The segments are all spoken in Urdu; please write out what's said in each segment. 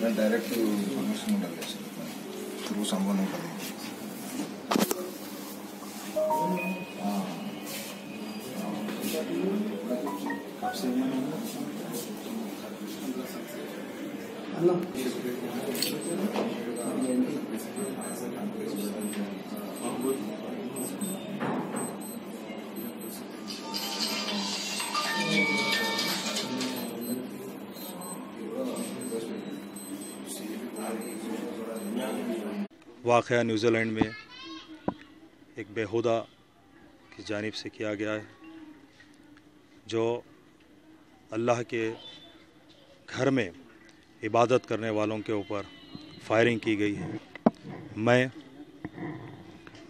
میں ڈائریکٹ پولیس میں ڈال دے سکتا ہوں تھرو سمبھو نہیں کریں گے واقعہ نیوزی لینڈ میں ایک بےہودہ کی جانب سے کیا گیا ہے، جو اللہ کے گھر میں عبادت کرنے والوں کے اوپر فائرنگ کی گئی ہے۔ میں،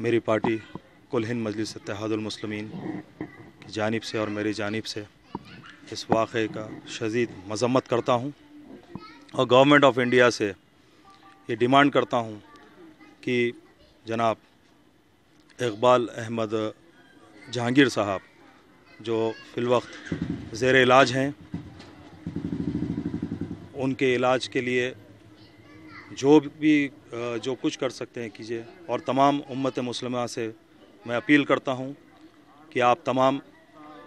میری پارٹی کل ہند مجلس اتحاد المسلمین کی جانب سے اور میری جانب سے اس واقعے کا شدید مذمت کرتا ہوں۔ اور گورنمنٹ آف انڈیا سے یہ ڈیمانڈ کرتا ہوں کہ جناب اقبال احمد جہانگیر صاحب جو فی الوقت زیر علاج ہیں، ان کے علاج کے لیے جو بھی، جو کچھ کر سکتے ہیں کیجیے۔ اور تمام امت مسلمہ سے میں اپیل کرتا ہوں کہ آپ تمام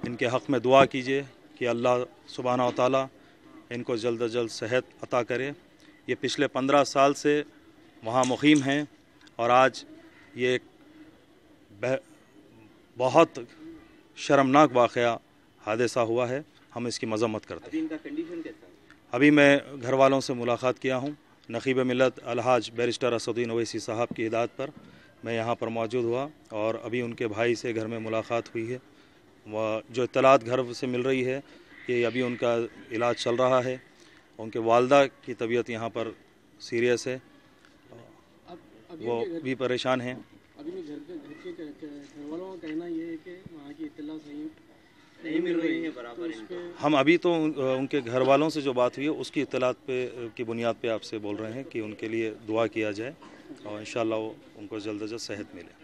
ان کے حق میں دعا کیجیے کہ اللہ سبحانہ و تعالیٰ ان کو جلد از جلد صحت عطا کرے۔ یہ پچھلے پندرہ سال سے وہاں مقیم ہیں اور آج یہ ایک بہت شرمناک واقعہ حادثہ ہوا ہے ہم اس کی مذمت کرتے ہیں۔ ابھی میں گھر والوں سے ملاقات کیا ہوں۔ نقیب ملت الحاج بیرسٹر اسدین اویسی صاحب کی ہدایت پر میں یہاں پر موجود ہوا اور ابھی ان کے بھائی سے گھر میں ملاقات ہوئی ہے۔ وہ جو اطلاعات گھر سے مل رہی ہے کہ ابھی ان کا علاج چل رہا ہے ان کے والدہ کی طبیعت یہاں پر سیریس ہے۔ وہ بھی پریشان ہیں۔ ابھی میں گھر کے گھر کے گھر والوں کا کہنا یہ ہے کہ وہاں کی اطلاع صحیح نہیں مل رہی ہے برابر ہم ابھی تو ان کے گھر والوں سے جو بات ہوئی ہے اس کی اطلاعات پہ کی بنیاد پہ آپ سے بول رہے ہیں کہ ان کے لیے دعا کیا جائے اور انشاءاللہ وہ ان کو جلد از جلد صحت ملے۔